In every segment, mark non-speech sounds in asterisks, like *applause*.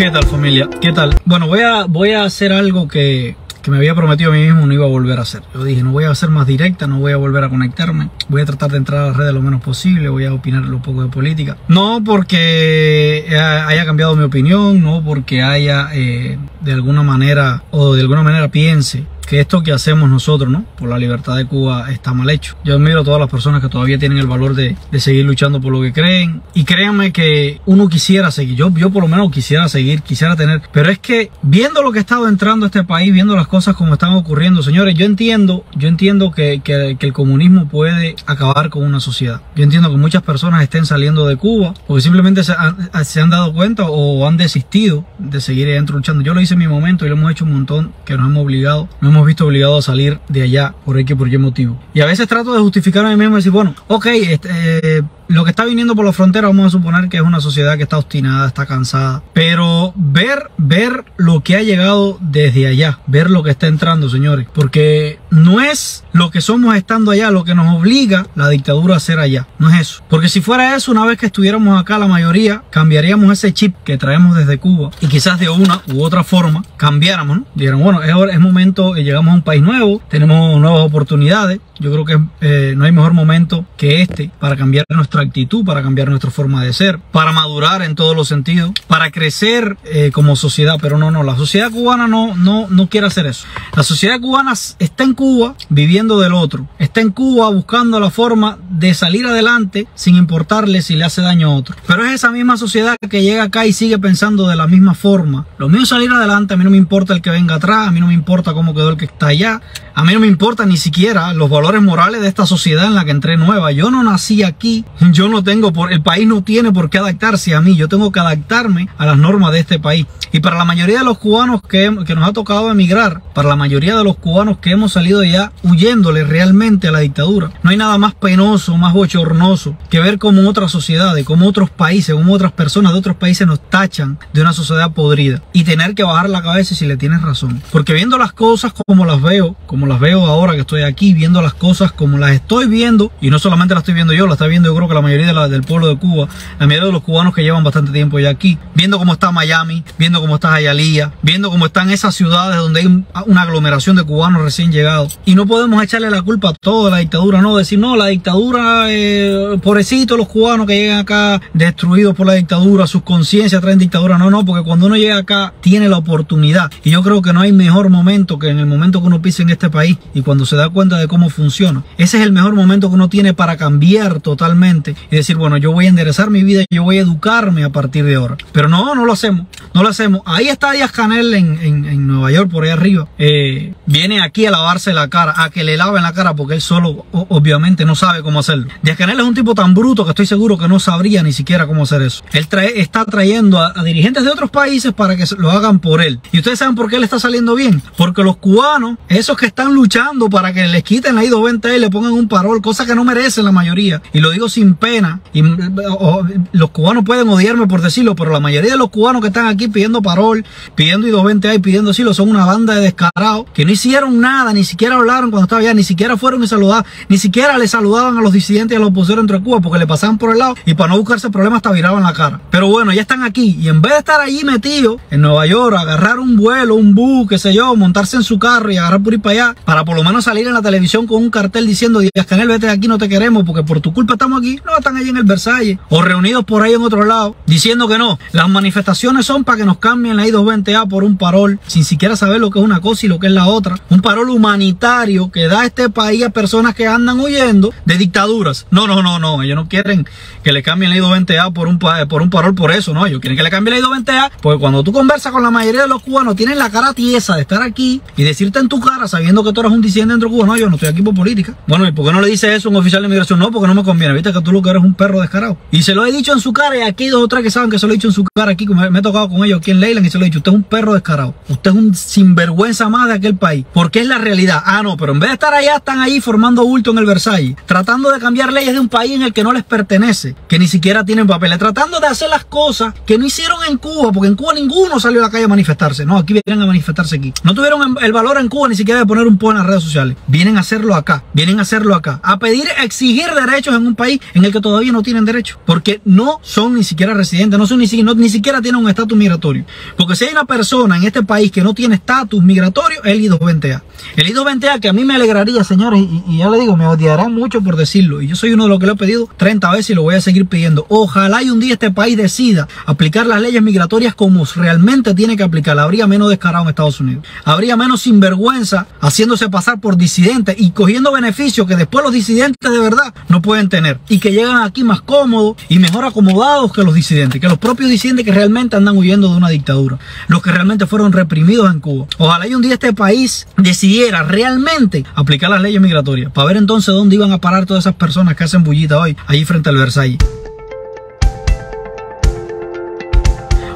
¿Qué tal familia? ¿Qué tal? Bueno, voy a, voy a hacer algo que, que me había prometido a mí mismo no iba a volver a hacer. Yo dije, no voy a ser más directa, no voy a volver a conectarme, voy a tratar de entrar a las redes lo menos posible, voy a opinar lo poco de política. No porque haya cambiado mi opinión, no porque haya eh, de alguna manera o de alguna manera piense que esto que hacemos nosotros, ¿no? Por la libertad de Cuba está mal hecho. Yo admiro a todas las personas que todavía tienen el valor de, de seguir luchando por lo que creen. Y créanme que uno quisiera seguir, yo, yo por lo menos quisiera seguir, quisiera tener. Pero es que viendo lo que ha estado entrando a este país, viendo las cosas como están ocurriendo, señores, yo entiendo, yo entiendo que, que, que el comunismo puede acabar con una sociedad. Yo entiendo que muchas personas estén saliendo de Cuba porque simplemente se han, se han dado cuenta o han desistido de seguir adentro luchando. Yo lo hice en mi momento y lo hemos hecho un montón que nos hemos obligado, nos hemos visto obligado a salir de allá por X por Y motivo. Y a veces trato de justificar a mí mismo y decir, bueno, ok, este, eh, lo que está viniendo por la frontera vamos a suponer que es una sociedad que está obstinada, está cansada. Pero ver, ver lo que ha llegado desde allá, ver lo que está entrando, señores. Porque no es lo que somos estando allá lo que nos obliga la dictadura a hacer allá. No es eso. Porque si fuera eso, una vez que estuviéramos acá, la mayoría cambiaríamos ese chip que traemos desde Cuba y quizás de una u otra forma cambiáramos, ¿no? Dijeron, bueno, es, es momento, llegamos a un país nuevo, tenemos nuevas oportunidades. Yo creo que eh, no hay mejor momento que este para cambiar nuestra actitud, para cambiar nuestra forma de ser, para madurar en todos los sentidos, para crecer eh, como sociedad. Pero no, no, la sociedad cubana no, no, no quiere hacer eso. La sociedad cubana está en Cuba viviendo del otro. Está en Cuba buscando la forma de salir adelante sin importarle si le hace daño a otro. Pero es esa misma sociedad que llega acá y sigue pensando de la misma forma. Lo mío es salir adelante, a mí no me importa el que venga atrás, a mí no me importa cómo quedó el que está allá, a mí no me importa ni siquiera los valores morales de esta sociedad en la que entré nueva. Yo no nací aquí, yo no tengo por, el país no tiene por qué adaptarse a mí, yo tengo que adaptarme a las normas de este país. Y para la mayoría de los cubanos que, que nos ha tocado emigrar, para la mayoría de los cubanos que hemos salido allá huyéndole realmente a la dictadura, no hay nada más penoso, más bochornoso que ver cómo otras sociedades, como otros países, como otras personas de otros países nos tachan de una sociedad podrida y tener que bajar la cabeza si le tienes razón. Porque viendo las cosas como las veo, como las veo ahora que estoy aquí, viendo las cosas como las estoy viendo, y no solamente las estoy viendo yo, las está viendo yo creo que la mayoría de la, del pueblo de Cuba, la mayoría de los cubanos que llevan bastante tiempo ya aquí, viendo cómo está Miami, viendo cómo está Hialeah, viendo cómo están esas ciudades donde hay una aglomeración de cubanos recién llegados. Y no podemos echarle la culpa a toda la dictadura, no, decir, no, la dictadura, eh, pobrecito los cubanos que llegan acá destruidos por la dictadura, sus conciencias traen dictadura, no, no, porque cuando uno llega acá tiene la oportunidad. Y yo creo que no hay mejor momento que en el momento que uno pise en este país y cuando se da cuenta de cómo funciona. Ese es el mejor momento que uno tiene para cambiar totalmente y decir, bueno, yo voy a enderezar mi vida, yo voy a educarme a partir de ahora. Pero no, no lo hacemos, no lo hacemos. Ahí está Díaz Canel en, en, en Nueva York, por ahí arriba. Eh, viene aquí a lavarse la cara, a que le laven la cara porque él solo obviamente no sabe cómo hacerlo. Díaz Canel es un tipo tan bruto que estoy seguro que no sabría ni siquiera cómo hacer eso. Él trae, está trayendo a, dirigentes de otros países para que lo hagan por él. Y ustedes saben por qué él está saliendo bien. Porque los cubanos, esos que están luchando para que les quiten la I-220 y le pongan un parol, cosa que no merecen la mayoría. Y lo digo sin pena. Y o, los cubanos pueden odiarme por decirlo, pero la mayoría de los cubanos que están aquí pidiendo parol, pidiendo I-220 y pidiendo asilo, son una banda de descarados que no hicieron nada, ni siquiera hablaron cuando estaba allá, ni siquiera fueron y saludaron, ni siquiera le saludaban a los disidentes y a los opositores dentro de Cuba porque le pasaban por el lado y para no buscarse problemas hasta viraban la cara. Pero bueno, ya están aquí y en vez de estar allí metidos en Nueva York, agarrar un vuelo, un bus, qué sé yo, montarse en su carro y agarrar por ir para allá, para por lo menos salir en la televisión con un cartel diciendo Díaz Canel, vete de aquí, no te queremos porque por tu culpa estamos aquí, no, están allí en el Versalles o reunidos por ahí en otro lado diciendo que no, las manifestaciones son para que nos cambien la I-220A por un parol sin siquiera saber lo que es una cosa y lo que es la otra, un parol humanitario que da este país a personas que andan huyendo de dictaduras. No, no, no, no, ellos no quieren que le cambien la I-220A por un, por un parol por eso, no, ellos quieren que le cambien la I-220A porque cuando tú conversas con la mayoría de los cubanos tienen la cara tiesa de estar aquí y decirte en tu cara sabiendo que tú eres un disidente dentro de Cuba, no, yo no estoy aquí por política. Bueno, ¿y por qué no le dice eso a un oficial de inmigración? No, porque no me conviene, viste que tú lo que eres un perro descarado. Y se lo he dicho en su cara y aquí dos o tres que saben que se lo he dicho en su cara aquí, me, me he tocado con ellos aquí en Leyland y se lo he dicho, usted es un perro descarado, usted es un sinvergüenza más de aquel país, porque es la realidad. Ah, no, pero en vez de estar allá, están ahí formando bulto en el Versalles, tratando de cambiar leyes de un país en el que no les pertenece, que ni siquiera tienen papeles, tratando de hacer las cosas que no hicieron en Cuba, porque en Cuba ninguno salió a la calle a manifestarse, no, aquí vienen a manifestarse aquí. No tuvieron el valor en Cuba ni siquiera de poner un post en las redes sociales, vienen a hacerlo acá, vienen a hacerlo acá, a pedir, exigir derechos en un país en el que todavía no tienen derecho, porque no son ni siquiera residentes, no son ni siquiera, ni siquiera tienen un estatus migratorio. Porque si hay una persona en este país que no tiene estatus migratorio, es el I-220A. El I-220A que a mí me alegraría, señores, y, ya le digo, me odiarán mucho por decirlo, y yo soy uno de los que lo he pedido 30 veces y lo voy a seguir pidiendo. Ojalá y un día este país decida aplicar las leyes migratorias como realmente tiene que aplicar. Habría menos descarado en Estados Unidos. Habría menos sinvergüenza haciéndose pasar por disidentes y cogiendo beneficios que después los disidentes de verdad no pueden tener. Y que llegan aquí más cómodos y mejor acomodados que los disidentes, que los propios disidentes que realmente andan huyendo de una dictadura. Los que realmente fueron reprimidos en Cuba. Ojalá y un día este país decidiera realmente aplicar las leyes migratorias. Para ver entonces dónde iban a parar todas esas personas que hacen bullita hoy, allí frente al Versalles.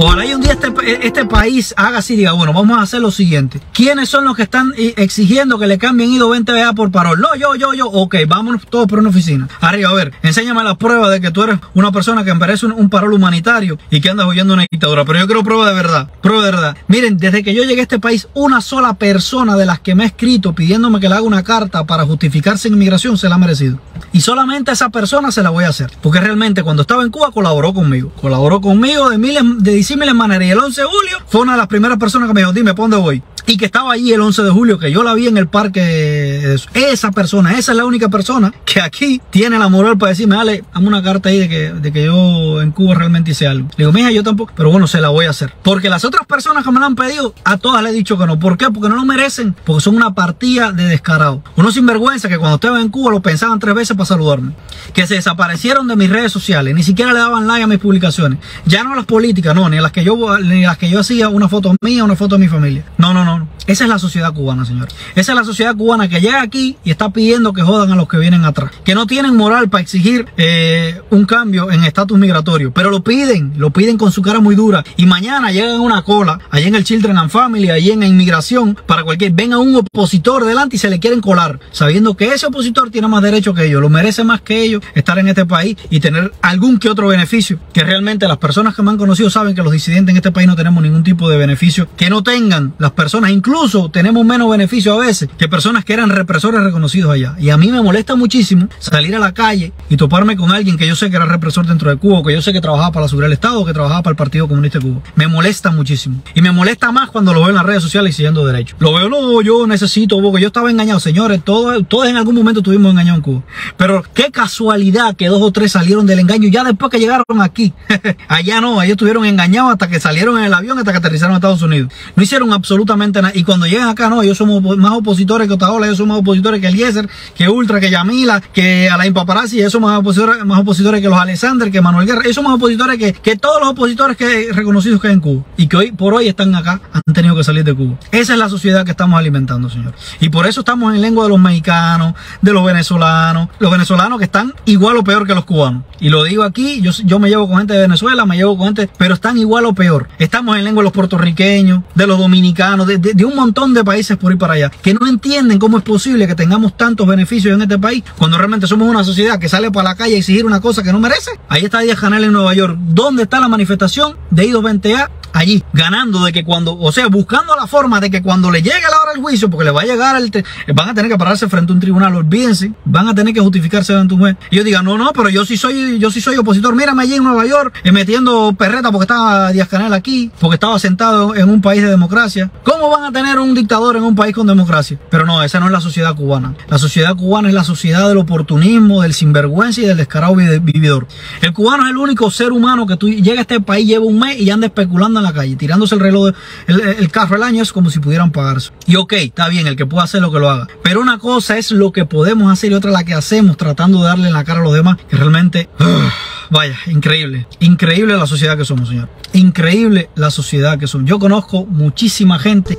Ojalá y un día este, este, país haga así, diga, bueno, vamos a hacer lo siguiente. ¿Quiénes son los que están exigiendo que le cambien IDO 20BA por parol? No, yo, yo, yo. Ok, vámonos todos por una oficina. Arriba, a ver, enséñame la prueba de que tú eres una persona que merece un, un parol humanitario y que andas huyendo una dictadura. Pero yo quiero prueba de verdad, prueba de verdad. Miren, desde que yo llegué a este país, una sola persona de las que me ha escrito pidiéndome que le haga una carta para justificarse en inmigración se la ha merecido. Y solamente a esa persona se la voy a hacer. Porque realmente cuando estaba en Cuba colaboró conmigo. Colaboró conmigo de miles de similares maneras. Y el 11 de julio fue una de las primeras personas que me dijo, dime, ¿por dónde voy? Y que estaba allí el 11 de julio, que yo la vi en el parque. Esa persona, esa es la única persona que aquí tiene la moral para decirme, dale, dame una carta ahí de que, de que yo en Cuba realmente hice algo. Le digo, mija, yo tampoco, pero bueno, se la voy a hacer. Porque las otras personas que me la han pedido, a todas le he dicho que no. ¿Por qué? Porque no lo merecen, porque son una partida de descarado. Uno sinvergüenza que cuando estaba en Cuba lo pensaban tres veces para saludarme. Que se desaparecieron de mis redes sociales, ni siquiera le daban like a mis publicaciones. Ya no a las políticas, no, ni a las que yo, ni a las que yo hacía una foto mía, una foto de mi familia. No, no, no. Esa es la sociedad cubana, señor. Esa es la sociedad cubana que llega aquí y está pidiendo que jodan a los que vienen atrás. Que no tienen moral para exigir eh, un cambio en estatus migratorio. Pero lo piden, lo piden con su cara muy dura. Y mañana llegan una cola, allí en el Children and Family, allí en inmigración, para cualquier. Ven a un opositor delante y se le quieren colar. Sabiendo que ese opositor tiene más derecho que ellos. Lo merece más que ellos estar en este país y tener algún que otro beneficio. Que realmente las personas que me han conocido saben que los disidentes en este país no tenemos ningún tipo de beneficio. Que no tengan las personas, incluso Incluso tenemos menos beneficio a veces que personas que eran represores reconocidos allá. Y a mí me molesta muchísimo salir a la calle y toparme con alguien que yo sé que era represor dentro de Cuba, que yo sé que trabajaba para la seguridad del Estado, que trabajaba para el Partido Comunista de Cuba. Me molesta muchísimo. Y me molesta más cuando lo veo en las redes sociales siguiendo derecho. Lo veo, no, yo necesito, porque yo estaba engañado. Señores, todos, todos en algún momento estuvimos engañados en Cuba. Pero qué casualidad que dos o tres salieron del engaño ya después que llegaron aquí. *laughs* allá no, ellos estuvieron engañados hasta que salieron en el avión, hasta que aterrizaron a Estados Unidos. No hicieron absolutamente nada. Y cuando llegan acá, no, ellos somos más opositores que Otaola, ellos somos más opositores que Eliezer, que Ultra, que Yamila, que Alain Paparazzi, ellos son más opositores, más opositores que los Alexander, que Manuel Guerra, ellos son más opositores que, que todos los opositores que reconocidos que hay en Cuba y que hoy por hoy están acá, han tenido que salir de Cuba. Esa es la sociedad que estamos alimentando, señor. Y por eso estamos en lengua de los mexicanos, de los venezolanos, los venezolanos que están igual o peor que los cubanos. Y lo digo aquí, yo, yo me llevo con gente de Venezuela, me llevo con gente, pero están igual o peor. Estamos en lengua de los puertorriqueños, de los dominicanos, de, de, de un montón de países por ir para allá, que no entienden cómo es posible que tengamos tantos beneficios en este país cuando realmente somos una sociedad que sale para la calle a exigir una cosa que no merece. Ahí está Díaz Canel en Nueva York. ¿Dónde está la manifestación de IDO 20A? Allí, ganando de que cuando, o sea, buscando la forma de que cuando le llegue la hora del juicio, porque le va a llegar el, van a tener que pararse frente a un tribunal, olvídense, van a tener que justificarse ante un juez. Y yo diga, no, no, pero yo sí soy, yo sí soy opositor, mírame allí en Nueva York, eh, metiendo perreta porque estaba Díaz Canel aquí, porque estaba sentado en un país de democracia. ¿Cómo van a tener un dictador en un país con democracia? Pero no, esa no es la sociedad cubana. La sociedad cubana es la sociedad del oportunismo, del sinvergüenza y del descarado vividor. El cubano es el único ser humano que tú llega a este país, lleva un mes y anda especulando en la calle, tirándose el reloj, el, carro el año es como si pudieran pagarse. Y ok, está bien, el que pueda hacer lo que lo haga. Pero una cosa es lo que podemos hacer y otra la que hacemos tratando de darle en la cara a los demás, que realmente... Uh, Vaya, increíble. Increíble la sociedad que somos, señor. Increíble la sociedad que somos. Yo conozco muchísima gente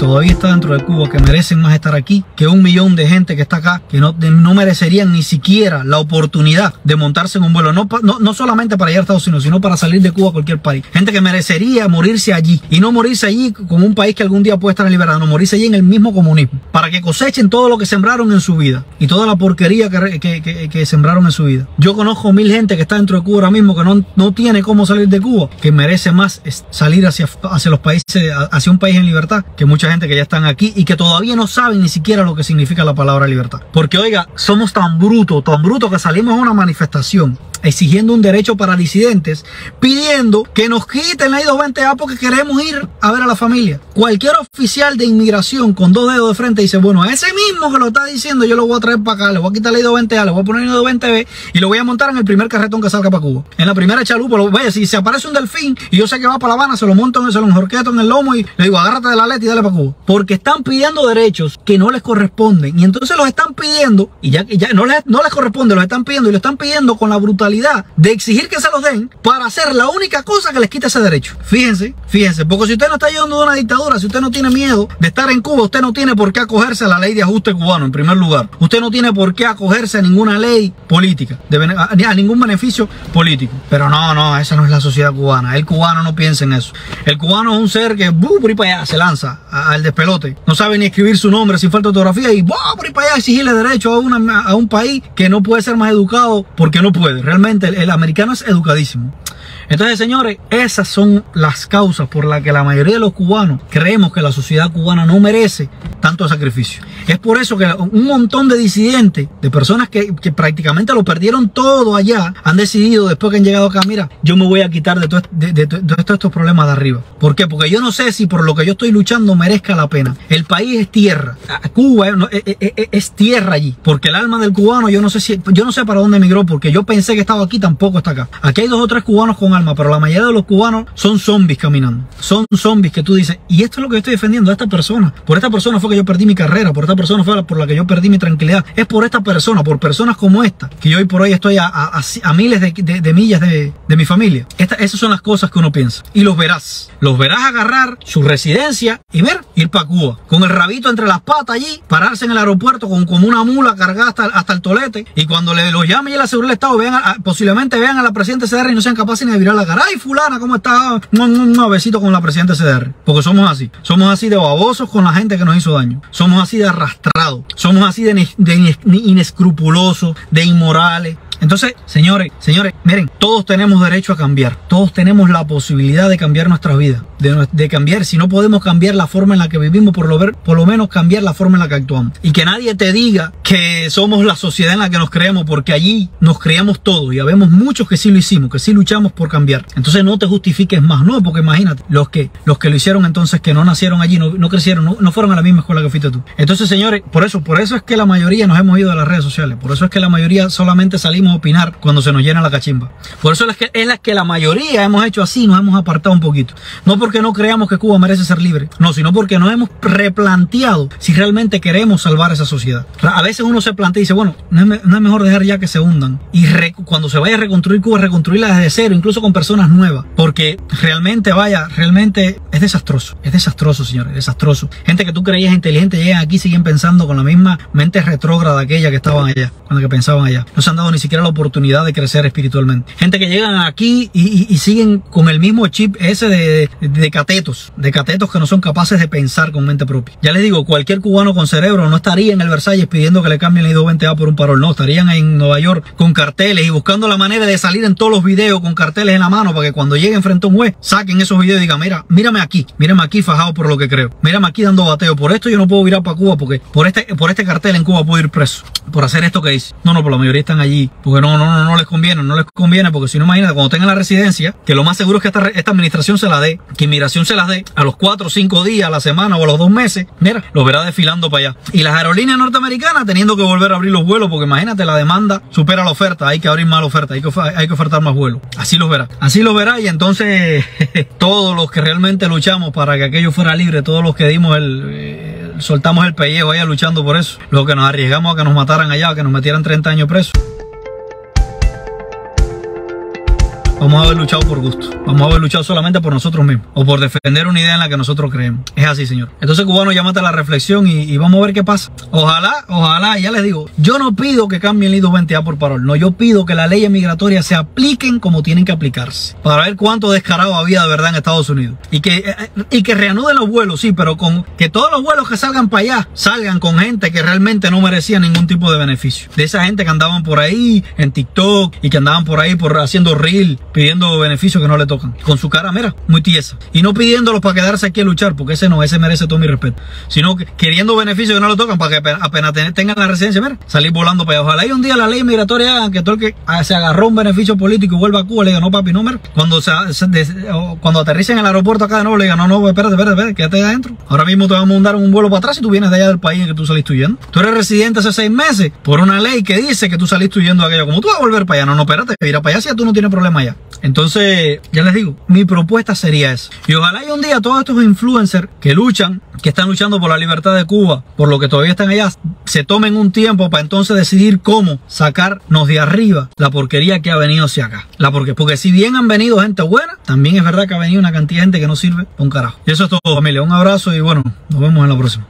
todavía está dentro de Cuba, que merecen más estar aquí, que un millón de gente que está acá, que no, no merecerían ni siquiera la oportunidad de montarse en un vuelo, no, no, no solamente para ir a Estados Unidos, sino para salir de Cuba a cualquier país. Gente que merecería morirse allí y no morirse allí como un país que algún día puede estar en libertad, no morirse allí en el mismo comunismo, para que cosechen todo lo que sembraron en su vida y toda la porquería que, que, sembraron en su vida. Yo conozco mil gente que está dentro de Cuba ahora mismo que no, no tiene cómo salir de Cuba, que merece más salir hacia, hacia los países, hacia un país en libertad, que muchas gente que ya están aquí y que todavía no saben ni siquiera lo que significa la palabra libertad. Porque oiga, somos tan brutos, tan brutos que salimos a una manifestación exigiendo un derecho para disidentes, pidiendo que nos quiten la I-220A porque queremos ir a ver a la familia. Cualquier oficial de inmigración con dos dedos de frente dice, bueno, a ese mismo que lo está diciendo yo lo voy a traer para acá, le voy a quitar la I-220A, le voy a poner la I-220B y lo voy a montar en el primer carretón que salga para Cuba. En la primera chalupa, vaya, si se aparece un delfín y yo sé que va para La Habana, se lo monto en el jorqueto en el lomo y le digo, agárrate de la aleta y dale para Cuba. Porque están pidiendo derechos que no les corresponden y entonces los están pidiendo y ya, ya no, les, no les corresponde, los están pidiendo y lo están pidiendo con la brutalidad de exigir que se los den para hacer la única cosa que les quita ese derecho. Fíjense, fíjense, porque si usted no está yendo de una dictadura, si usted no tiene miedo de estar en Cuba, usted no tiene por qué acogerse a la ley de ajuste cubano, en primer lugar. Usted no tiene por qué acogerse a ninguna ley política, a, ningún beneficio político. Pero no, no, esa no es la sociedad cubana. El cubano no piensa en eso. El cubano es un ser que, ¡buh! por ahí para allá, se lanza al despelote. No sabe ni escribir su nombre sin falta de ortografía y, ¡buh! por ahí para allá exigirle derecho a, una, a un país que no puede ser más educado porque no puede. Realmente el, el americano es educadísimo. Entonces, señores, esas son las causas por las que la mayoría de los cubanos creemos que la sociedad cubana no merece tanto sacrificio. Es por eso que un montón de disidentes, de personas que, prácticamente lo perdieron todo allá, han decidido después que han llegado acá, mira, yo me voy a quitar de, todos estos problemas de arriba. ¿Por qué? Porque yo no sé si por lo que yo estoy luchando merezca la pena. El país es tierra. Cuba es, es, es tierra allí. Porque el alma del cubano, yo no sé si, yo no sé para dónde emigró, porque yo pensé que estaba aquí, tampoco está acá. Aquí hay dos o tres cubanos con pero la mayoría de los cubanos son zombies caminando. Son zombies que tú dices, y esto es lo que yo estoy defendiendo a esta persona. Por esta persona fue que yo perdí mi carrera, por esta persona fue por la que yo perdí mi tranquilidad. Es por esta persona, por personas como esta, que yo hoy por hoy estoy a, miles de, millas de, mi familia. esas son las cosas que uno piensa. Y los verás. Los verás agarrar su residencia y ver, ir para Cuba. Con el rabito entre las patas allí, pararse en el aeropuerto con como una mula cargada hasta, el tolete. Y cuando le los llame y la seguridad del Estado, vean posiblemente vean a la presidenta CDR y no sean capaces ni de virar la cara. Ay, fulana, ¿cómo está? Un besito con la presidenta CDR. Porque somos así. Somos así de babosos con la gente que nos hizo daño. Somos así de arrastrados. Somos así de, de inescrupulosos, de inmorales. Entonces, señores, señores, miren, todos tenemos derecho a cambiar. Todos tenemos la posibilidad de cambiar nuestra vida. De, cambiar, si no podemos cambiar la forma en la que vivimos, por lo, ver, por lo menos cambiar la forma en la que actuamos. Y que nadie te diga que somos la sociedad en la que nos creemos, porque allí nos creamos todos. Y habemos muchos que sí lo hicimos, que sí luchamos por cambiar. Entonces no te justifiques más, no, porque imagínate, los que, los que lo hicieron entonces, que no nacieron allí, no, crecieron, no, no fueron a la misma escuela que fuiste tú. Entonces, señores, por eso, por eso es que la mayoría nos hemos ido de las redes sociales. Por eso es que la mayoría solamente salimos opinar cuando se nos llena la cachimba. Por eso es que, es la que la mayoría hemos hecho así, nos hemos apartado un poquito. No porque no creamos que Cuba merece ser libre, no, sino porque nos hemos replanteado si realmente queremos salvar esa sociedad. A veces uno se plantea y dice, bueno, no es, mejor dejar ya que se hundan. Y cuando se vaya a reconstruir Cuba, reconstruirla desde cero, incluso con personas nuevas. Porque realmente, vaya, realmente es desastroso. Es desastroso, señores, desastroso. Gente que tú creías inteligente llegan aquí siguen pensando con la misma mente retrógrada aquella que estaban allá, cuando que pensaban allá. No se han dado ni siquiera la oportunidad de crecer espiritualmente. Gente que llegan aquí y, siguen con el mismo chip ese de, de, catetos, de catetos que no son capaces de pensar con mente propia. Ya les digo, cualquier cubano con cerebro no estaría en el Versalles pidiendo que le cambien el I-220A por un parol, no, estarían en Nueva York con carteles y buscando la manera de salir en todos los videos con carteles en la mano para que cuando lleguen frente a un juez saquen esos videos y digan, mira, mírame aquí, mírame aquí fajado por lo que creo, mírame aquí dando bateo, por esto yo no puedo virar para Cuba porque por este, por este cartel en Cuba puedo ir preso, por hacer esto que hice. No, no, por la mayoría están allí, porque no, no, no, no les conviene, no les conviene, porque si no, imagínate, cuando tengan la residencia, que lo más seguro es que esta, esta administración se la dé, que inmigración se la dé a los cuatro o cinco días, a la semana o a los dos meses, mira, lo verá desfilando para allá. Y las aerolíneas norteamericanas teniendo que volver a abrir los vuelos, porque imagínate, la demanda supera la oferta, hay que abrir más la oferta, hay que, hay que ofertar más vuelos. Así los verá. Así los verá y entonces *laughs* todos los que realmente luchamos para que aquello fuera libre, todos los que dimos el... Eh, soltamos el pellejo allá luchando por eso. Los que nos arriesgamos a que nos mataran allá, a que nos metieran 30 años presos. Vamos a haber luchado por gusto. Vamos a haber luchado solamente por nosotros mismos. O por defender una idea en la que nosotros creemos. Es así, señor. Entonces, cubano, llámate a la reflexión y, vamos a ver qué pasa. Ojalá, ojalá, ya les digo, yo no pido que cambien el I-220A por parol. No, yo pido que las leyes migratorias se apliquen como tienen que aplicarse. Para ver cuánto descarado había de verdad en Estados Unidos. Y que, eh, eh, y que reanuden los vuelos, sí, pero con que todos los vuelos que salgan para allá salgan con gente que realmente no merecía ningún tipo de beneficio. De esa gente que andaban por ahí en TikTok y que andaban por ahí por haciendo reel pidiendo beneficios que no le tocan. Con su cara, mira, muy tiesa. Y no pidiéndolos para quedarse aquí a luchar, porque ese no, ese merece todo mi respeto. Sino que queriendo beneficios que no le tocan para que apenas tengan la residencia, mira, salir volando para allá. Ojalá y un día la ley migratoria haga que todo el que se agarró un beneficio político y vuelva a Cuba le diga, no papi, no, mira. Cuando, se, cuando aterricen en el aeropuerto acá de nuevo le digan, no, no, espérate, espérate, espérate, quédate adentro. Ahora mismo te vamos a mandar un vuelo para atrás y tú vienes de allá del país en que tú saliste huyendo. Tú eres residente hace seis meses por una ley que dice que tú saliste huyendo de aquello. ¿Cómo tú vas a volver para allá? No, no, espérate, ir para allá si tú no tienes problema allá. Entonces, ya les digo, mi propuesta sería esa. Y ojalá y un día todos estos influencers que luchan, que están luchando por la libertad de Cuba, por lo que todavía están allá, se tomen un tiempo para entonces decidir cómo sacarnos de arriba la porquería que ha venido hacia acá. La porque, porque si bien han venido gente buena, también es verdad que ha venido una cantidad de gente que no sirve un carajo. Y eso es todo, familia. Un abrazo y bueno, nos vemos en la próxima.